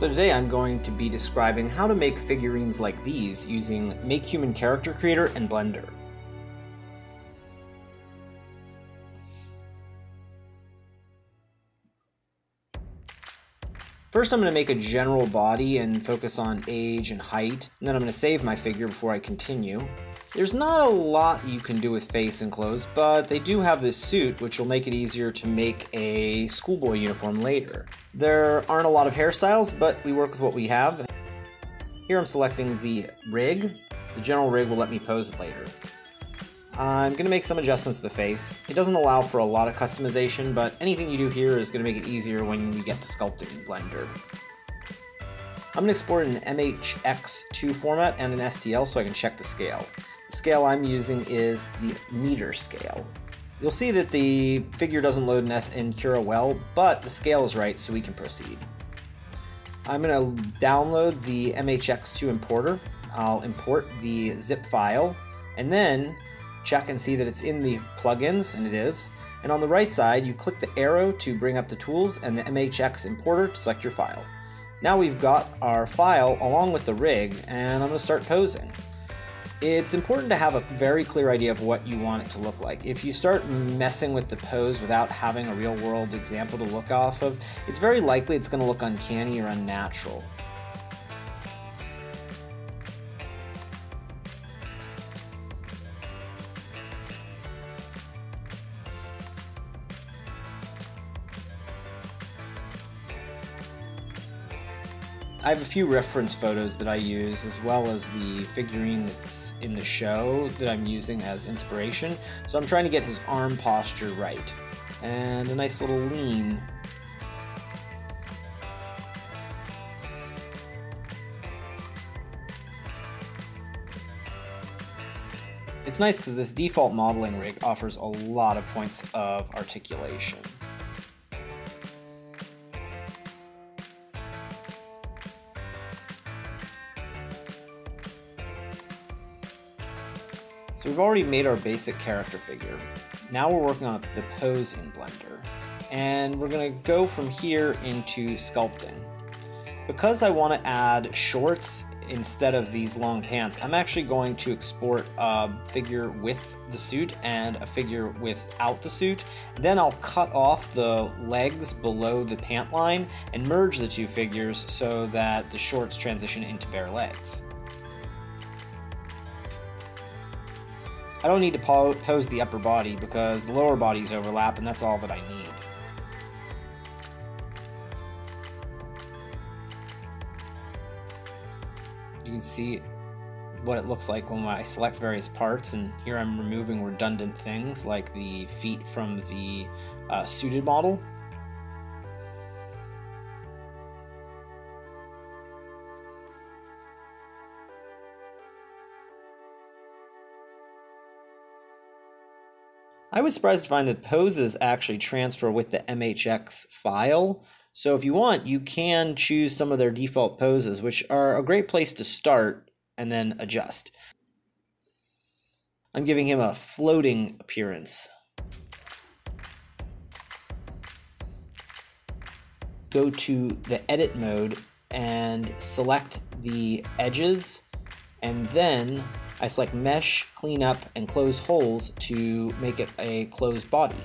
So today I'm going to be describing how to make figurines like these using MakeHuman Character Creator and Blender. First I'm going to make a general body and focus on age and height, and then I'm going to save my figure before I continue. There's not a lot you can do with face and clothes, but they do have this suit, which will make it easier to make a schoolboy uniform later. There aren't a lot of hairstyles, but we work with what we have. Here I'm selecting the rig. The general rig will let me pose it later. I'm going to make some adjustments to the face. It doesn't allow for a lot of customization, but anything you do here is going to make it easier when you get to sculpting in Blender. I'm going to export in an MHX2 format and an STL so I can check the scale. Scale I'm using is the meter scale. You'll see that the figure doesn't load in Cura well, but the scale is right so we can proceed. I'm going to download the MHX2 importer. I'll import the zip file, and then check and see that it's in the plugins, and it is. And on the right side, you click the arrow to bring up the tools and the MHX importer to select your file. Now we've got our file along with the rig, and I'm going to start posing. It's important to have a very clear idea of what you want it to look like. If you start messing with the pose without having a real world example to look off of, it's very likely it's going to look uncanny or unnatural. I have a few reference photos that I use, as well as the figurine that's in the show that I'm using as inspiration. So I'm trying to get his arm posture right. And a nice little lean. It's nice because this default modeling rig offers a lot of points of articulation. Already made our basic character figure. Now we're working on the pose in Blender. And we're going to go from here into sculpting. Because I want to add shorts instead of these long pants, I'm actually going to export a figure with the suit and a figure without the suit. Then I'll cut off the legs below the pant line and merge the two figures so that the shorts transition into bare legs. I don't need to pose the upper body because the lower bodies overlap and that's all that I need. You can see what it looks like when I select various parts and here I'm removing redundant things like the feet from the uh, suited model I was surprised to find that poses actually transfer with the MHX file. So if you want, you can choose some of their default poses, which are a great place to start and then adjust. I'm giving him a floating appearance. Go to the edit mode and select the edges and then I select mesh, clean up, and close holes to make it a closed body.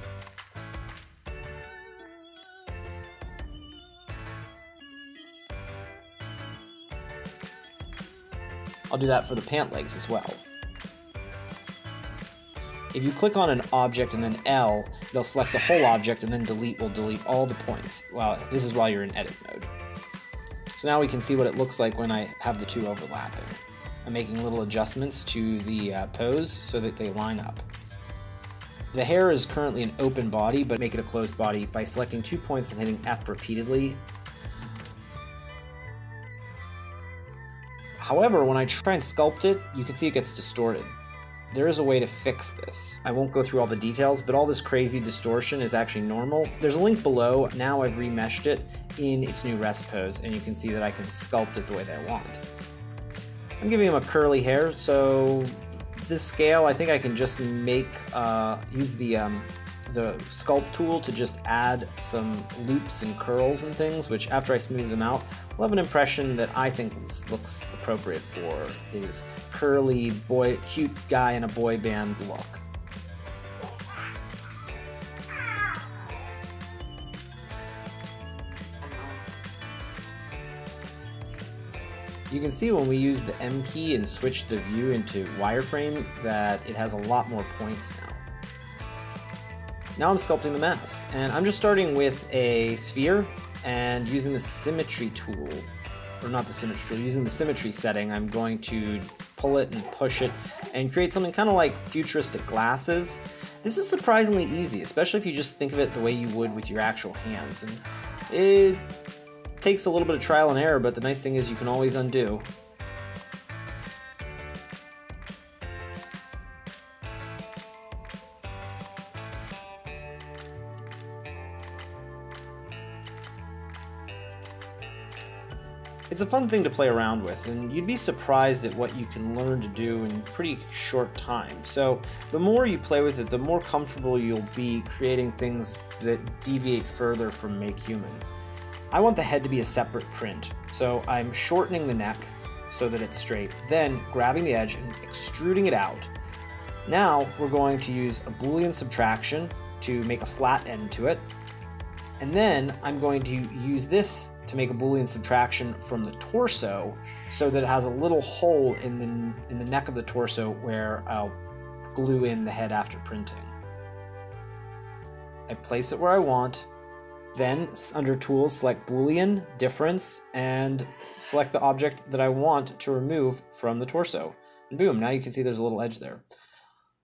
I'll do that for the pant legs as well. If you click on an object and then L, it'll select the whole object and then delete will delete all the points. Well, this is while you're in edit mode. So now we can see what it looks like when I have the two overlapping. I'm making little adjustments to the uh, pose so that they line up. The hair is currently an open body, but make it a closed body by selecting two points and hitting F repeatedly. However, when I try and sculpt it, you can see it gets distorted. There is a way to fix this. I won't go through all the details, but all this crazy distortion is actually normal. There's a link below. Now I've remeshed it in its new rest pose, and you can see that I can sculpt it the way that I want. I'm giving him a curly hair, so this scale, I think I can just make, uh, use the um, the sculpt tool to just add some loops and curls and things, which after I smooth them out, will have an impression that I think looks appropriate for his curly boy, cute guy in a boy band look. You can see when we use the M key and switch the view into wireframe that it has a lot more points now. Now I'm sculpting the mask, and I'm just starting with a sphere and using the symmetry tool, or not the symmetry tool, using the symmetry setting, I'm going to pull it and push it and create something kind of like futuristic glasses. This is surprisingly easy, especially if you just think of it the way you would with your actual hands. And it takes a little bit of trial and error, but the nice thing is you can always undo. It's a fun thing to play around with, and you'd be surprised at what you can learn to do in pretty short time. So, the more you play with it, the more comfortable you'll be creating things that deviate further from MakeHuman. I want the head to be a separate print, so I'm shortening the neck so that it's straight, then grabbing the edge and extruding it out. Now we're going to use a Boolean subtraction to make a flat end to it, and then I'm going to use this to make a Boolean subtraction from the torso so that it has a little hole in the, in the neck of the torso where I'll glue in the head after printing. I place it where I want, then under Tools select Boolean, Difference, and select the object that I want to remove from the torso. And boom, now you can see there's a little edge there.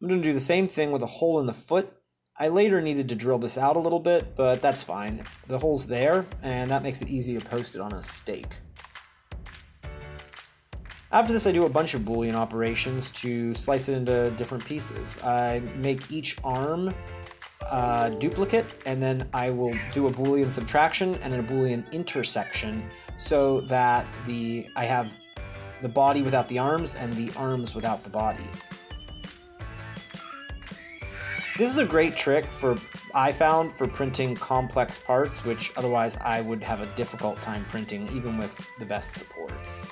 I'm going to do the same thing with a hole in the foot I later needed to drill this out a little bit, but that's fine. The hole's there, and that makes it easy to post it on a stake. After this, I do a bunch of Boolean operations to slice it into different pieces. I make each arm a duplicate, and then I will do a Boolean subtraction and a Boolean intersection so that the I have the body without the arms and the arms without the body. This is a great trick for I found for printing complex parts, which otherwise I would have a difficult time printing even with the best supports.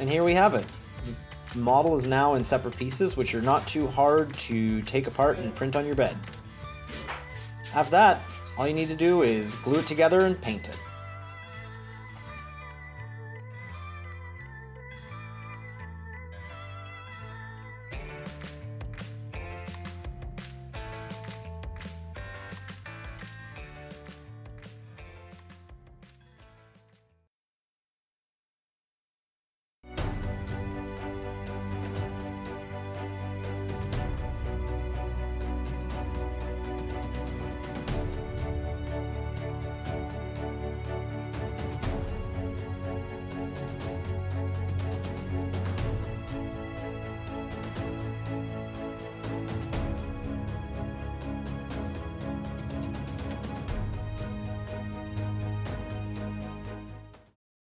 And here we have it. The model is now in separate pieces, which are not too hard to take apart and print on your bed. After that, all you need to do is glue it together and paint it.